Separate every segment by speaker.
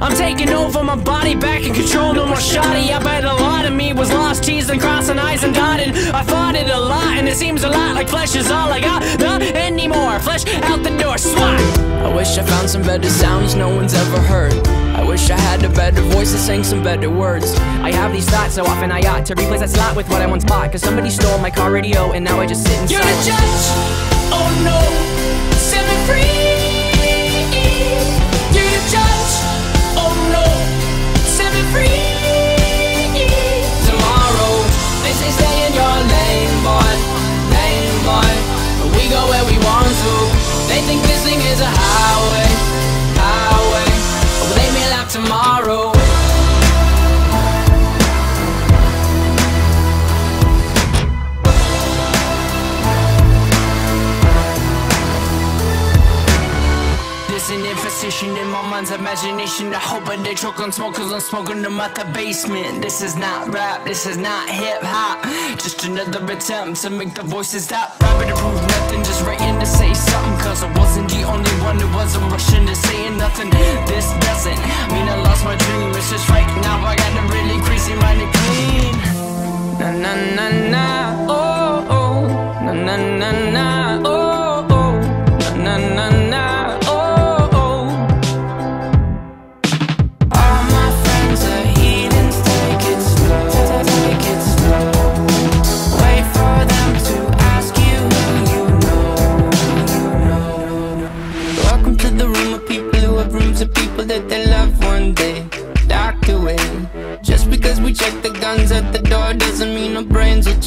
Speaker 1: I'm taking over my body, back in control, no more shoddy. I bet a lot of me was lost, teased and crossing eyes and dotted. I fought it a lot, and it seems a lot like flesh is all I got. Not anymore, flesh out the door, swat. I wish I found some better sounds no one's ever heard. I wish I had a better voice that sang some better words. I have these thoughts so often I ought to replace that slot with what I once bought. Cause somebody stole my car radio, and now I just sit in
Speaker 2: You're the judge, oh no,
Speaker 1: imagination. I hope I they choke on smoke cause I'm smoking them out the basement. This is not rap, this is not hip hop. Just another attempt to make the voices stop. Rapping to prove nothing, just writing to say something. Cause I wasn't the only one who wasn't rushing to saying nothing. This doesn't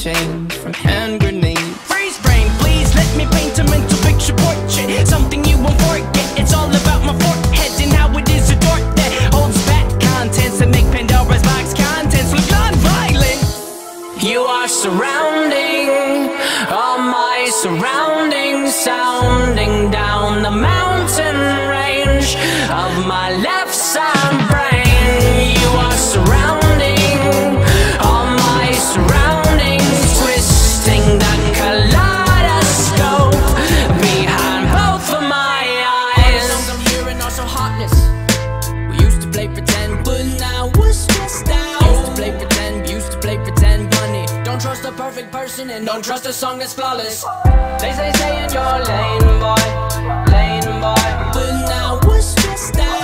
Speaker 1: change from hand grenades. Freeze brain, please let me paint a mental picture portrait. Something you won't forget. It's all about my forehead and how it is a door that holds back contents that make Pandora's box contents look non-violent. You are surrounding all my surroundings, sounding down the mountain range of my left side trust a perfect person and don't trust a song that's flawless. They say stay in your lane, boy, lane, boy. But now we're stressed out.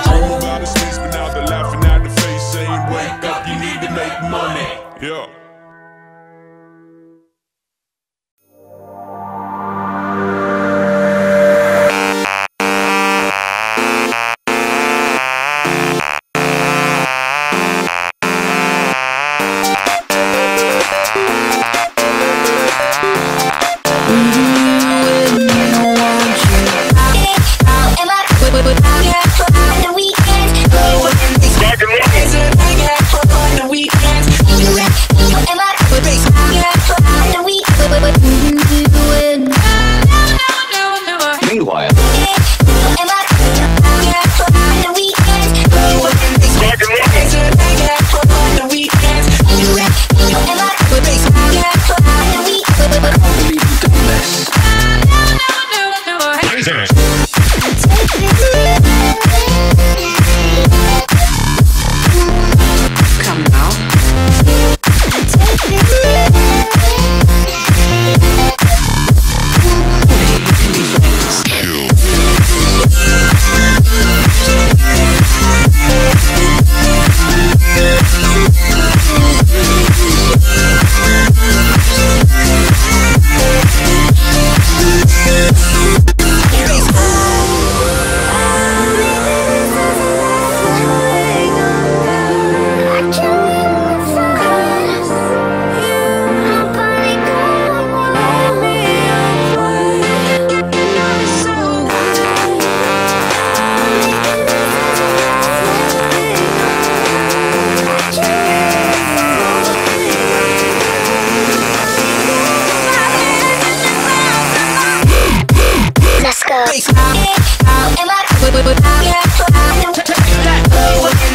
Speaker 1: crazy.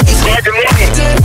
Speaker 1: It's hard to manage.